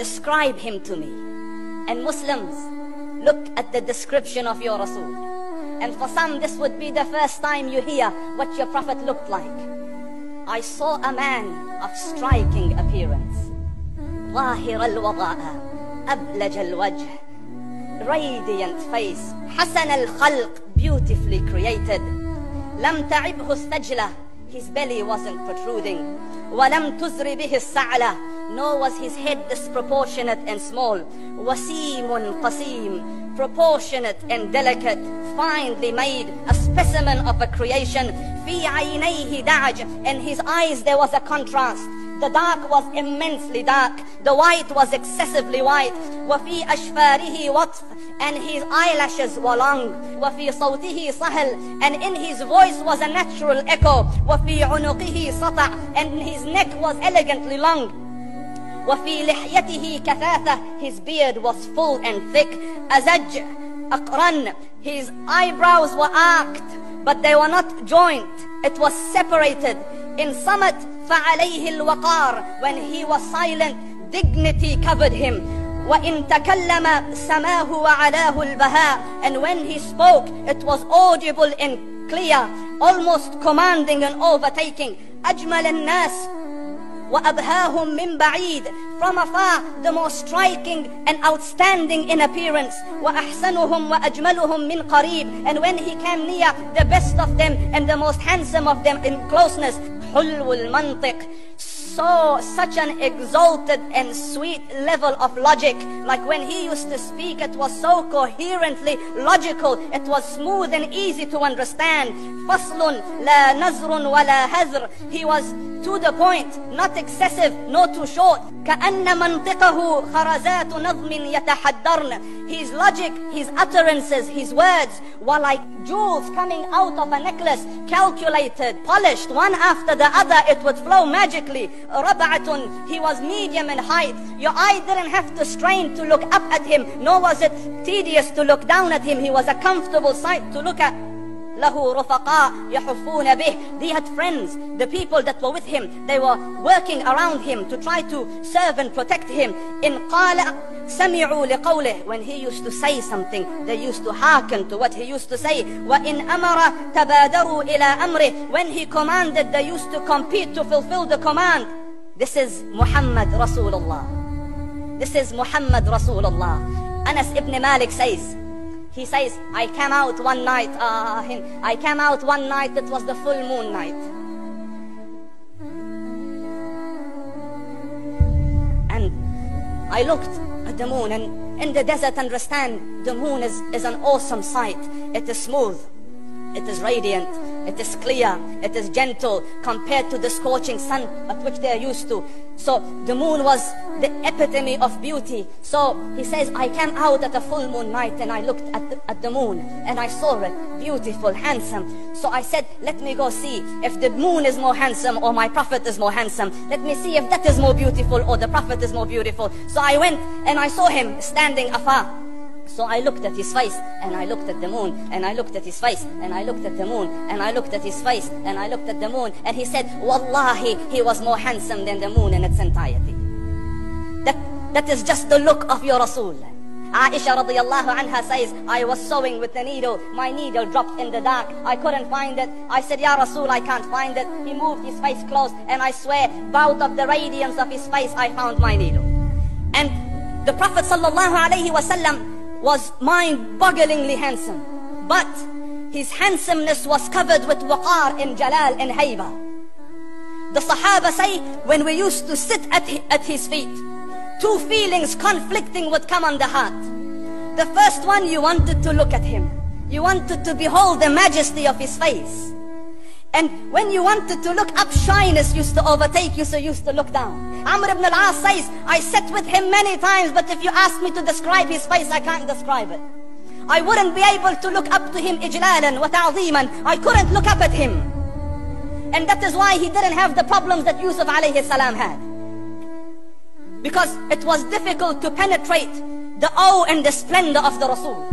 describe him to me. And Muslims, look at the description of your Rasul. And for some, this would be the first time you hear what your Prophet looked like. I saw a man of striking appearance. ظاهر الوضاء أبلج الوجه radiant face حسن الخلق beautifully created لم تعبه الثجلة his belly wasn't protruding ولم تزر به السعلة nor was his head disproportionate and small وسيم قسيم proportionate and delicate finely made a specimen of a creation في عينيه دعج in his eyes there was a contrast the dark was immensely dark. The white was excessively white. وفي أشفاره وطف and his eyelashes were long. وفي صوته صهل and in his voice was a natural echo. وفي عنقه سطع and his neck was elegantly long. وفي لحيته كثافة his beard was full and thick. أزج أقرن his eyebrows were arched but they were not joint. It was separated. In summit فعليه الوقار when he was silent dignity covered him وإن تكلم سماه وعلاه البهاء and when he spoke it was audible and clear almost commanding and overtaking أجمل الناس وأبهاهم من بعيد from afar the most striking and outstanding in appearance وأحسنهم وأجملهم من قريب and when he came near the best of them and the most handsome of them in closeness حلو المنطق so such an exalted and sweet level of logic like when he used to speak it was so coherently logical it was smooth and easy to understand فصل لا نزر ولا هزر he was to the point not excessive not too short كأن منطقه خرزات نظم يتحدرن his logic his utterances his words were like jewels coming out of a necklace calculated polished one after the other it would flow magically ربعة he was medium in height your eye didn't have to strain to look up at him nor was it tedious to look down at him he was a comfortable sight to look at له رفقاء يحفون به they had friends the people that were with him they were working around him to try to serve and protect him in قال سمعوا لقوله when he used to say something they used to hearken to what he used to say وإن أمر تبادروا إلى أمره when he commanded they used to compete to fulfill the command this is Muhammad Rasulullah this is Muhammad Rasulullah Anas ibn Malik says he says, I came out one night, uh, I came out one night, it was the full moon night. And I looked at the moon and in the desert understand the moon is, is an awesome sight. It is smooth. It is radiant. It is clear. It is gentle compared to the scorching sun at which they are used to. So the moon was the epitome of beauty. So he says, I came out at a full moon night and I looked at the, at the moon and I saw it beautiful, handsome. So I said, let me go see if the moon is more handsome or my prophet is more handsome. Let me see if that is more beautiful or the prophet is more beautiful. So I went and I saw him standing afar. So I looked at his face and I looked at the moon and I looked at his face and I looked at the moon and I looked at his face and I looked at the moon and he said, Wallahi, he was more handsome than the moon in its entirety. That, that is just the look of your Rasul. Aisha radiallahu anha says, I was sewing with the needle. My needle dropped in the dark. I couldn't find it. I said, Ya Rasul, I can't find it. He moved his face close and I swear, out of the radiance of his face, I found my needle. And the Prophet sallallahu alayhi wasallam was mind-bogglingly handsome. But his handsomeness was covered with waqar and jalal and hayba. The Sahaba say, when we used to sit at, at his feet, two feelings conflicting would come on the heart. The first one, you wanted to look at him. You wanted to behold the majesty of his face. And when you wanted to look up, shyness used to overtake you, so you used to look down. Amr ibn al-As says, I sat with him many times, but if you ask me to describe his face, I can't describe it. I wouldn't be able to look up to him ijlalan wa ta'ziman. I couldn't look up at him. And that is why he didn't have the problems that Yusuf alayhi salam had. Because it was difficult to penetrate the awe and the splendor of the Rasul.